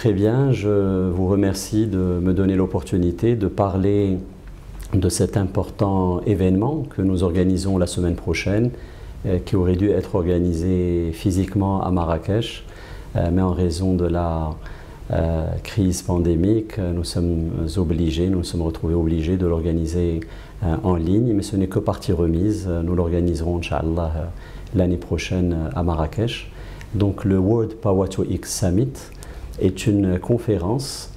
très bien, je vous remercie de me donner l'opportunité de parler de cet important événement que nous organisons la semaine prochaine, euh, qui aurait dû être organisé physiquement à Marrakech, euh, mais en raison de la euh, crise pandémique, nous sommes obligés, nous nous sommes retrouvés obligés de l'organiser en ligne, mais ce n'est que partie remise. Nous l'organiserons, Inch'Allah, l'année prochaine à Marrakech. Donc le World Power to X Summit est une conférence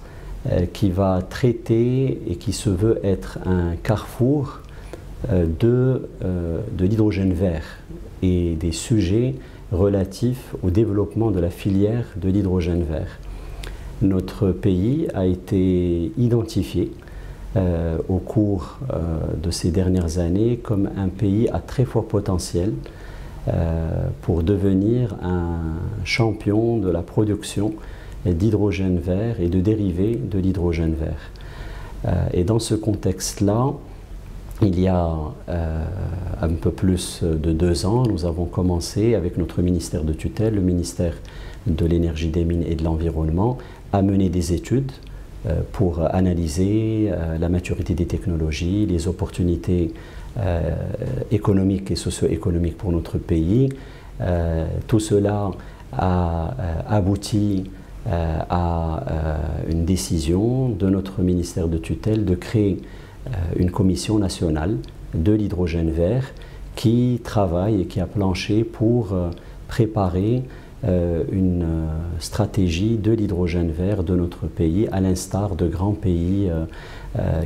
euh, qui va traiter et qui se veut être un carrefour euh, de, euh, de l'hydrogène vert et des sujets relatifs au développement de la filière de l'hydrogène vert. Notre pays a été identifié au cours de ces dernières années comme un pays à très fort potentiel pour devenir un champion de la production d'hydrogène vert et de dérivés de l'hydrogène vert. Euh, et dans ce contexte-là, il y a euh, un peu plus de deux ans, nous avons commencé avec notre ministère de tutelle, le ministère de l'énergie, des mines et de l'environnement, à mener des études euh, pour analyser la maturité des technologies, les opportunités économiques et socio-économiques pour notre pays. tout cela a abouti à euh, une décision de notre ministère de tutelle de créer euh, une commission nationale de l'hydrogène vert qui travaille et qui a planché pour préparer une stratégie de l'hydrogène vert de notre pays, à l'instar de grands pays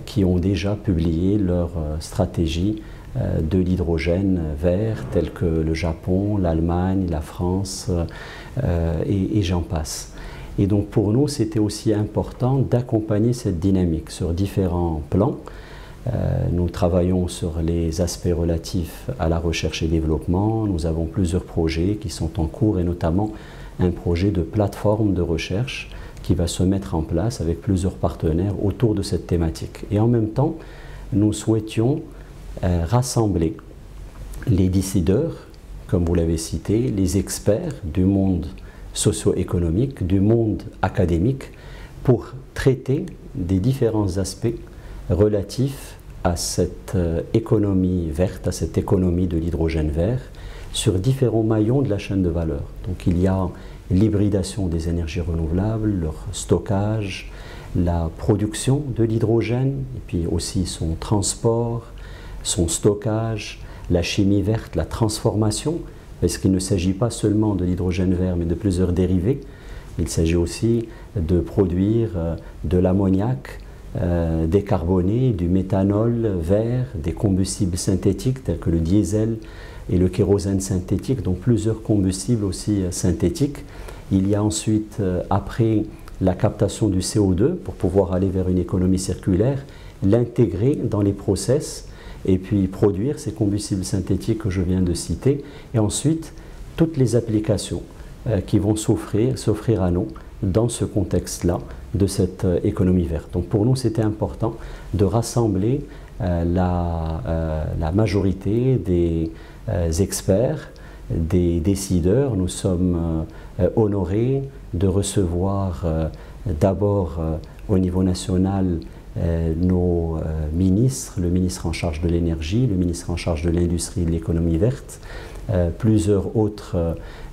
qui ont déjà publié leur stratégie de l'hydrogène vert, tels que le Japon, l'Allemagne, la France, et j'en passe. Et donc pour nous, c'était aussi important d'accompagner cette dynamique sur différents plans. Euh, nous travaillons sur les aspects relatifs à la recherche et développement. Nous avons plusieurs projets qui sont en cours et notamment un projet de plateforme de recherche qui va se mettre en place avec plusieurs partenaires autour de cette thématique. Et en même temps, nous souhaitions euh, rassembler les décideurs, comme vous l'avez cité, les experts du monde socio-économique, du monde académique, pour traiter des différents aspects relatifs à cette euh, économie verte, à cette économie de l'hydrogène vert, sur différents maillons de la chaîne de valeur. Donc il y a l'hybridation des énergies renouvelables, leur stockage, la production de l'hydrogène, et puis aussi son transport, son stockage, la chimie verte, la transformation, parce qu'il ne s'agit pas seulement de l'hydrogène vert, mais de plusieurs dérivés. Il s'agit aussi de produire euh, de l'ammoniac euh, décarboné, du méthanol vert, des combustibles synthétiques tels que le diesel et le kérosène synthétique, donc plusieurs combustibles aussi euh, synthétiques. Il y a ensuite, après la captation du CO2, pour pouvoir aller vers une économie circulaire, l'intégrer dans les process et puis produire ces combustibles synthétiques que je viens de citer, et ensuite toutes les applications euh, qui vont s'offrir à nous dans ce contexte-là de cette euh, économie verte. Donc pour nous, c'était important de rassembler euh, la, majorité des experts, des décideurs. Nous sommes honorés de recevoir d'abord au niveau national nos euh, ministres, le ministre en charge de l'énergie, le ministre en charge de l'industrie et de l'économie verte, euh, plusieurs autres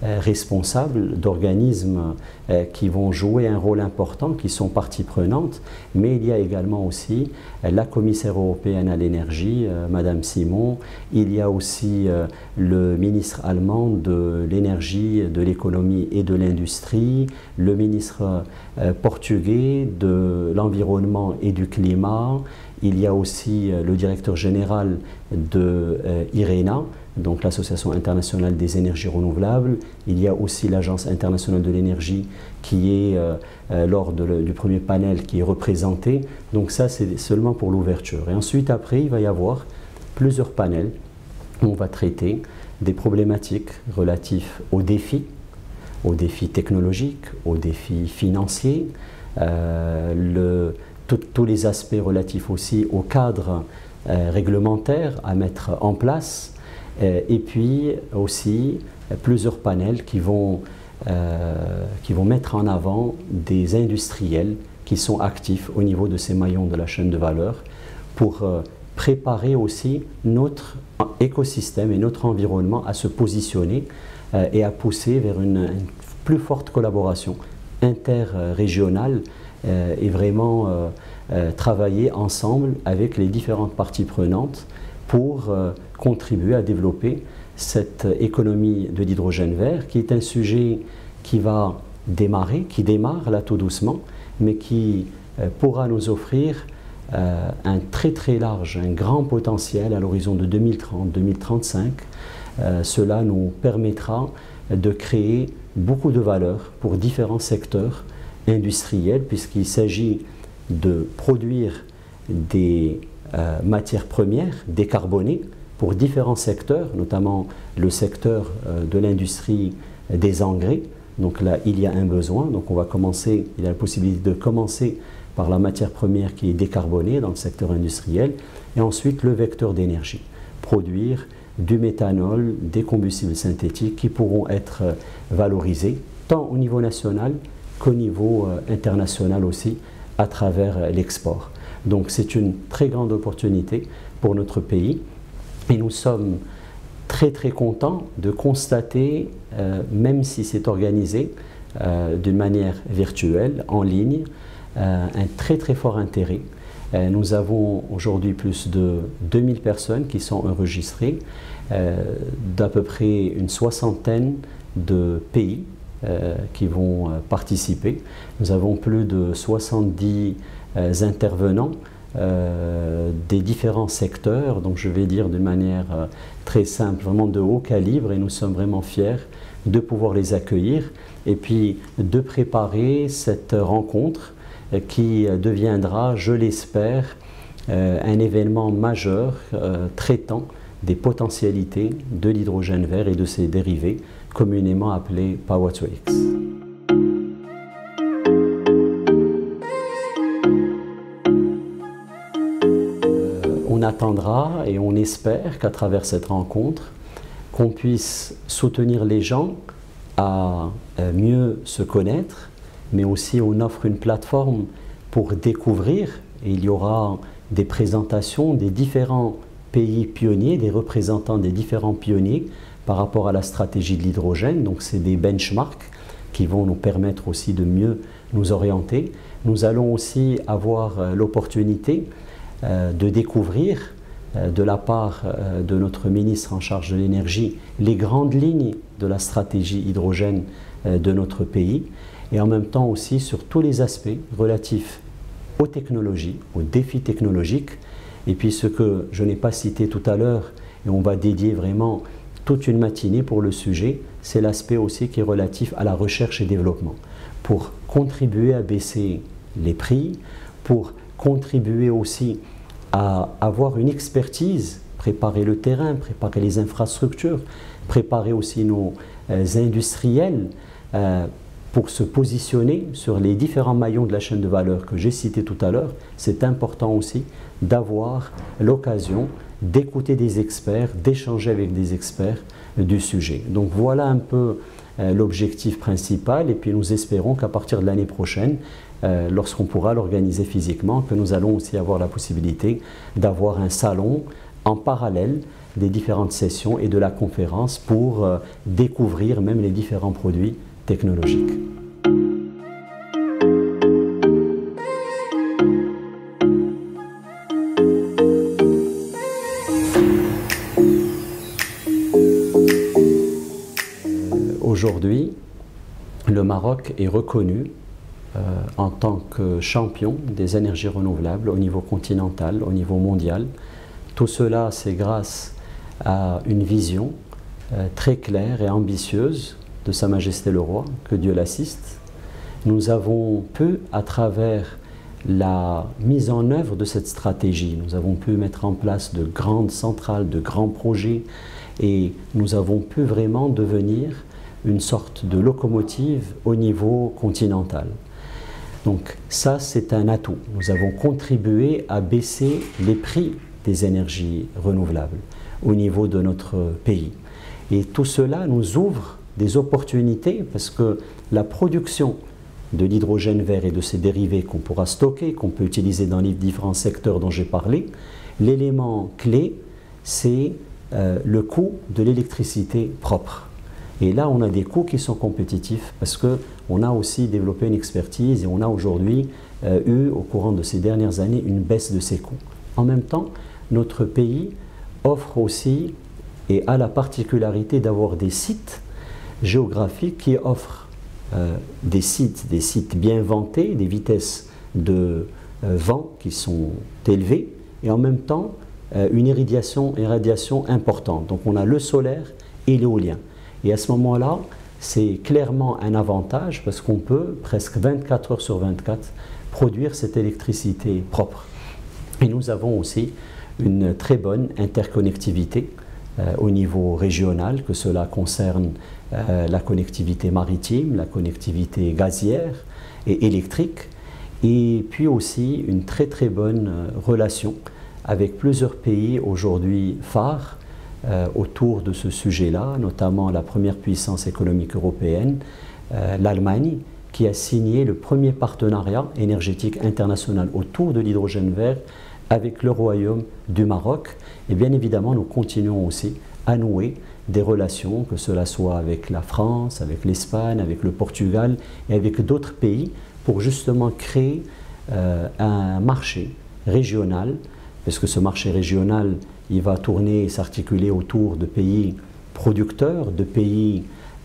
euh, responsables d'organismes euh, qui vont jouer un rôle important, qui sont partie prenante, mais il y a également aussi la commissaire européenne à l'énergie, Madame Simon, il y a aussi le ministre allemand de l'énergie, de l'économie et de l'industrie, le ministre portugais de l'environnement et du climat, il y a aussi le directeur général de IRENA, donc l'Association internationale des énergies renouvelables. Il y a aussi l'Agence internationale de l'énergie qui est, euh, euh, lors du premier panel, qui est représentée. Donc ça, c'est seulement pour l'ouverture. Et ensuite, après, il va y avoir plusieurs panels où on va traiter des problématiques relatives aux défis, aux défis technologiques, aux défis financiers, euh, tous les aspects relatifs aussi au cadre réglementaire à mettre en place et puis aussi plusieurs panels qui vont qui vont mettre en avant des industriels qui sont actifs au niveau de ces maillons de la chaîne de valeur pour préparer aussi notre écosystème et notre environnement à se positionner et à pousser vers une, plus forte collaboration interrégionale et vraiment travailler ensemble avec les différentes parties prenantes pour contribuer à développer cette économie de l'hydrogène vert, qui est un sujet qui va démarrer, qui démarre là tout doucement, mais qui euh, pourra nous offrir euh, un très très large, un grand potentiel à l'horizon de 2030-2035. Euh, cela nous permettra de créer beaucoup de valeur pour différents secteurs industriels, puisqu'il s'agit de produire des matières premières décarbonées pour différents secteurs, notamment le secteur euh, de l'industrie des engrais. Donc là, il y a un besoin. Donc on va commencer, il y a la possibilité de commencer par la matière première qui est décarbonée dans le secteur industriel, et ensuite le vecteur d'énergie. Produire du méthanol, des combustibles synthétiques qui pourront être euh, valorisés tant au niveau national qu'au niveau euh, international aussi à travers l'export. Donc c'est une très grande opportunité pour notre pays. Et nous sommes très très contents de constater, euh, même si c'est organisé euh, d'une manière virtuelle, en ligne, euh, un très très fort intérêt. nous avons aujourd'hui plus de 2000 personnes qui sont enregistrées d'à peu près une soixantaine de pays qui vont participer. Nous avons plus de 70 intervenants euh, des différents secteurs, donc je vais dire d'une manière euh, très simple, vraiment de haut calibre, et nous sommes vraiment fiers de pouvoir les accueillir et puis de préparer cette rencontre euh, qui deviendra, je l'espère, un événement majeur traitant des potentialités de l'hydrogène vert et de ses dérivés, communément appelés Power to X. attendra et on espère qu'à travers cette rencontre, qu'on puisse soutenir les gens à euh, mieux se connaître, mais aussi on offre une plateforme pour découvrir et il y aura des présentations des différents pays pionniers, des représentants des différents pionniers par rapport à la stratégie de l'hydrogène. Donc c'est des benchmarks qui vont nous permettre aussi de mieux nous orienter. Nous allons aussi avoir euh, l'opportunité de découvrir euh, de la part euh, de notre ministre en charge de l'énergie les grandes lignes de la stratégie hydrogène de notre pays et en même temps aussi sur tous les aspects relatifs aux technologies, aux défis technologiques. Et puis ce que je n'ai pas cité tout à l'heure et on va dédier vraiment toute une matinée pour le sujet, c'est l'aspect aussi qui est relatif à la recherche et développement. Pour contribuer à baisser les prix, pour contribuer aussi à avoir une expertise, préparer le terrain, préparer les infrastructures, préparer aussi nos euh, industriels euh, pour se positionner sur les différents maillons de la chaîne de valeur que j'ai cité tout à l'heure. C'est important aussi d'avoir l'occasion d'écouter des experts, d'échanger avec des experts du sujet. Donc voilà un peu euh, l'objectif principal et puis nous espérons qu'à partir de l'année prochaine, euh, lorsqu'on pourra l'organiser physiquement, que nous allons aussi avoir la possibilité d'avoir un salon en parallèle des différentes sessions et de la conférence pour euh, découvrir même les différents produits technologiques. Aujourd'hui, le Maroc est reconnu euh, en tant que champion des énergies renouvelables au niveau continental, au niveau mondial. Tout cela, c'est grâce à une vision euh, très claire et ambitieuse de Sa Majesté le Roi, que Dieu l'assiste. Nous avons pu, à travers la mise en œuvre de cette stratégie, nous avons pu mettre en place de grandes centrales, de grands projets, et nous avons pu vraiment devenir une sorte de locomotive au niveau continental. Donc ça, c'est un atout. Nous avons contribué à baisser les prix des énergies renouvelables au niveau de notre pays. Et tout cela nous ouvre des opportunités parce que la production de l'hydrogène vert et de ses dérivés qu'on pourra stocker, qu'on peut utiliser dans les différents secteurs dont j'ai parlé, l'élément clé, c'est euh, le coût de l'électricité propre. Et là, on a des coûts qui sont compétitifs parce qu'on a aussi développé une expertise et on a aujourd'hui euh, eu, au courant de ces dernières années, une baisse de ces coûts. En même temps, notre pays offre aussi et a la particularité d'avoir des sites géographiques qui offrent euh, des sites, des sites bien vantés, des vitesses de euh, vent qui sont élevées et en même temps une irradiation, irradiation importante. Donc on a le solaire et l'éolien. Et à ce moment-là, c'est clairement un avantage parce qu'on peut presque 24 heures sur 24 produire cette électricité propre. Et nous avons aussi une très bonne interconnectivité euh, au niveau régional, que cela concerne euh, la connectivité maritime, la connectivité gazière et électrique, et puis aussi une très très bonne euh, relation avec plusieurs pays aujourd'hui phares autour de ce sujet-là, notamment la première puissance économique européenne, l'Allemagne, qui a signé le premier partenariat énergétique international autour de l'hydrogène vert avec le Royaume du Maroc. Et bien évidemment, nous continuons aussi à nouer des relations, que cela soit avec la France, avec l'Espagne, avec le Portugal et avec d'autres pays, pour justement créer euh, un marché régional, parce que ce marché régional, il va tourner et s'articuler autour de pays producteurs, de pays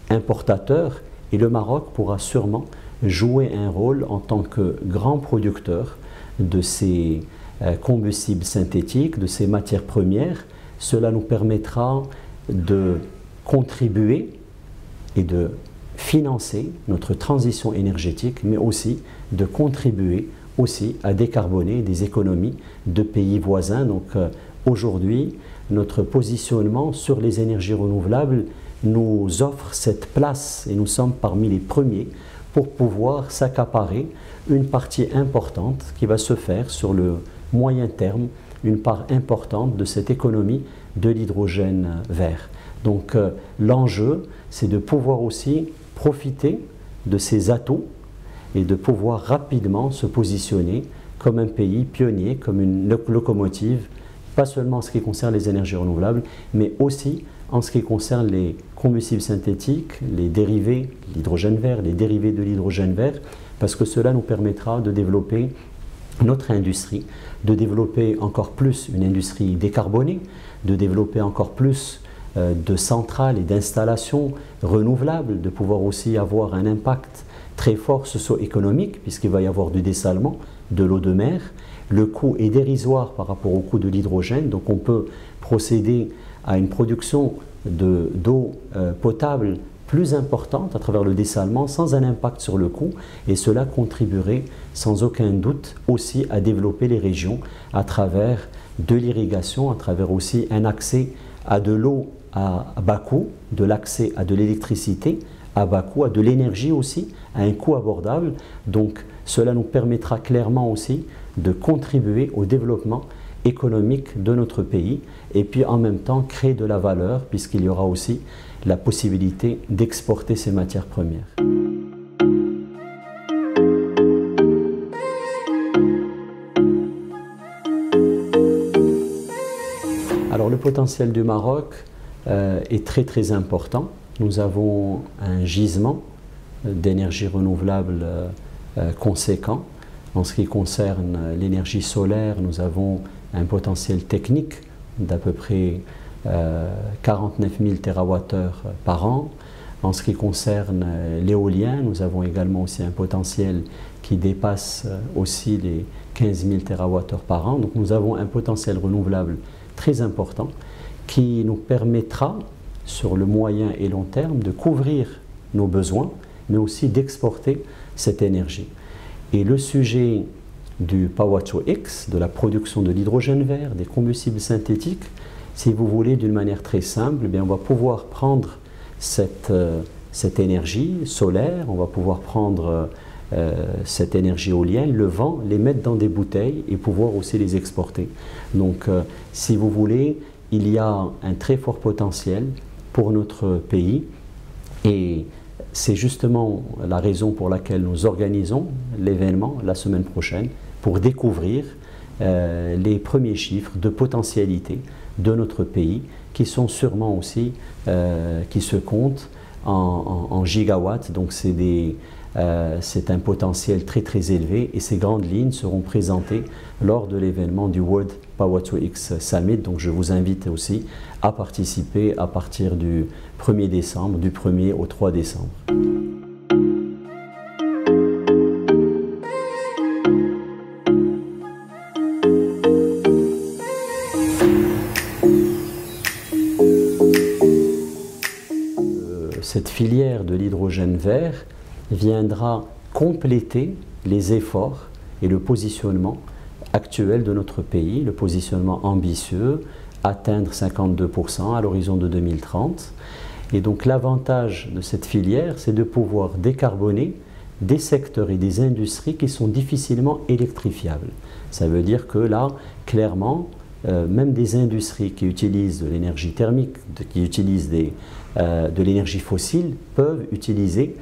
importateurs, et le Maroc pourra sûrement jouer un rôle en tant que grand producteur de ces euh, combustibles synthétiques, de ces matières premières. Cela nous permettra de contribuer et de financer notre transition énergétique, mais aussi de contribuer aussi à décarboner des économies de pays voisins. Donc euh, aujourd'hui, notre positionnement sur les énergies renouvelables nous offre cette place et nous sommes parmi les premiers pour pouvoir s'accaparer une partie importante qui va se faire sur le moyen terme, une part importante de cette économie de l'hydrogène vert. Donc euh, l'enjeu, c'est de pouvoir aussi profiter de ces atouts et de pouvoir rapidement se positionner comme un pays pionnier, comme une locomotive, pas seulement en ce qui concerne les énergies renouvelables, mais aussi en ce qui concerne les combustibles synthétiques, les dérivés, l'hydrogène vert, les dérivés de l'hydrogène vert, parce que cela nous permettra de développer notre industrie, de développer encore plus une industrie décarbonée, de développer encore plus euh, de centrales et d'installations renouvelables, de pouvoir aussi avoir un impact très fort socio-économique, puisqu'il va y avoir du dessalement de l'eau de mer. Le coût est dérisoire par rapport au coût de l'hydrogène, donc on peut procéder à une production d'eau euh, potable plus importante à travers le dessalement sans un impact sur le coût et cela contribuerait sans aucun doute aussi à développer les régions à travers de l'irrigation, à travers aussi un accès à de l'eau à bas coût, de l'accès à de l'électricité à bas coût, à de l'énergie aussi, à un coût abordable. Cela nous permettra clairement aussi de contribuer au développement économique de notre pays et puis en même temps créer de la valeur puisqu'il y aura aussi la possibilité d'exporter ces matières premières. Alors le potentiel du Maroc euh, est très très important. Nous avons un gisement d'énergie renouvelable euh, conséquent. En ce qui concerne l'énergie solaire, nous avons un potentiel technique d'à peu près 49 000 TWh par an. En ce qui concerne euh, l'éolien, nous avons également aussi un potentiel qui dépasse euh, aussi les 15 000 TWh par an. Donc nous avons un potentiel renouvelable très important qui nous permettra sur le moyen et long terme de couvrir nos besoins, mais aussi d'exporter cette énergie. Et le sujet du Power to X, de la production de l'hydrogène vert, des combustibles synthétiques, si vous voulez, d'une manière très simple, eh bien, on va pouvoir prendre cette, euh, cette énergie solaire, on va pouvoir prendre euh, cette énergie éolienne, le vent, les mettre dans des bouteilles et pouvoir aussi les exporter. Donc, euh, si vous voulez, il y a un très fort potentiel pour notre pays Et c'est justement la raison pour laquelle nous organisons l'événement la semaine prochaine pour découvrir euh, les premiers chiffres de potentialité de notre pays qui sont sûrement aussi, euh, qui se comptent en, gigawatts. Donc euh, c'est un potentiel très très élevé et ces grandes lignes seront présentées lors de l'événement du World Power X Summit. Donc je vous invite aussi à participer à partir du 1er décembre, du 1er au 3 décembre. cette filière de l'hydrogène vert viendra compléter les efforts et le positionnement actuel de notre pays, le positionnement ambitieux, atteindre 52% à l'horizon de 2030. Et donc l'avantage de cette filière, c'est de pouvoir décarboner des secteurs et des industries qui sont difficilement électrifiables. Ça veut dire que là, clairement, euh, même des industries qui utilisent de l'énergie thermique, qui utilisent euh, de l'énergie fossile, peuvent utiliser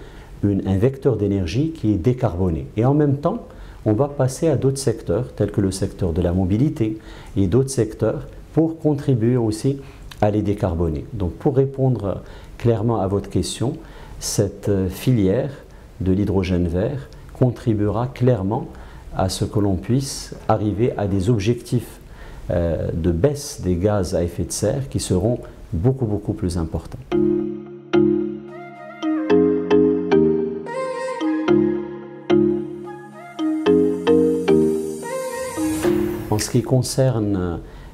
un vecteur d'énergie qui est décarboné. Et en même temps, on va passer à d'autres secteurs, tels que le secteur de la mobilité et d'autres secteurs, pour contribuer aussi à les décarboner. Donc pour répondre clairement à votre question, cette filière de l'hydrogène vert contribuera clairement à ce que l'on puisse arriver à des objectifs euh, de baisse des gaz à effet de serre qui seront beaucoup beaucoup plus importants. En ce qui concerne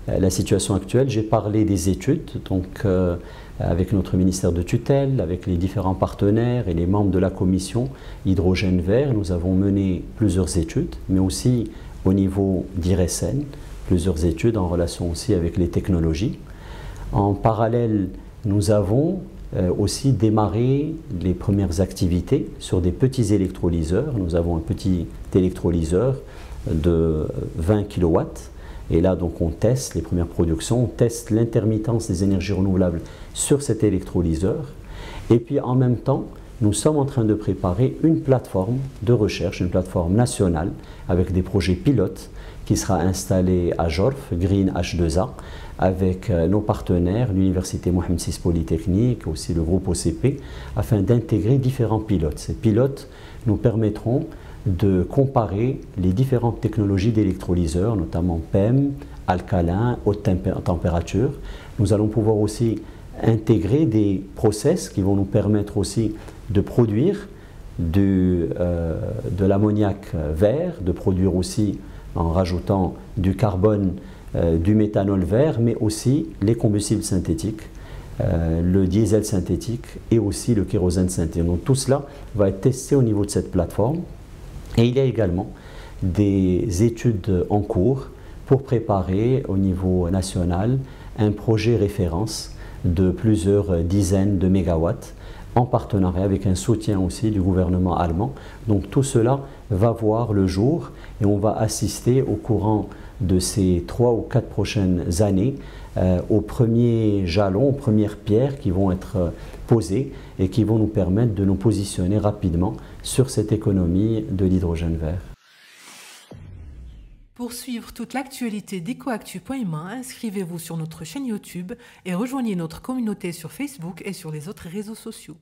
euh, la situation actuelle, j'ai parlé des études, donc euh, avec notre ministère de tutelle, avec les différents partenaires et les membres de la commission hydrogène vert, nous avons mené plusieurs études, mais aussi au niveau d'IRSN, plusieurs études en relation aussi avec les technologies. En parallèle, nous avons euh, aussi démarré les premières activités sur des petits électrolyseurs. Nous avons un petit électrolyseur de 20 kW. Et là, donc, on teste les premières productions, on teste l'intermittence des énergies renouvelables sur cet électrolyseur. Et puis, en même temps, nous sommes en train de préparer une plateforme de recherche, une plateforme nationale avec des projets pilotes qui sera installé à Jorf, Green H2A, avec euh, nos partenaires, l'Université Mohamed VI Polytechnique, aussi le groupe OCP, afin d'intégrer différents pilotes. Ces pilotes nous permettront de comparer les différentes technologies d'électrolyseurs, notamment PEM, alcalin, haute température. Nous allons pouvoir aussi intégrer des process qui vont nous permettre aussi de produire euh, de l'ammoniac vert, de produire aussi en rajoutant du carbone, euh, du méthanol vert, mais aussi les combustibles synthétiques, euh, le diesel synthétique et aussi le kérosène synthétique. Donc tout cela va être testé au niveau de cette plateforme. Et il y a également des études en cours pour préparer au niveau national un projet référence de plusieurs dizaines de mégawatts en partenariat avec un soutien aussi du gouvernement allemand. Donc tout cela va voir le jour et on va assister au courant de ces trois ou quatre prochaines années euh, aux premiers jalons, aux premières pierres qui vont être posées et qui vont nous permettre de nous positionner rapidement sur cette économie de l'hydrogène vert. Pour suivre toute l'actualité d'EcoActu.ma, inscrivez-vous sur notre chaîne YouTube et rejoignez notre communauté sur Facebook et sur les autres réseaux sociaux.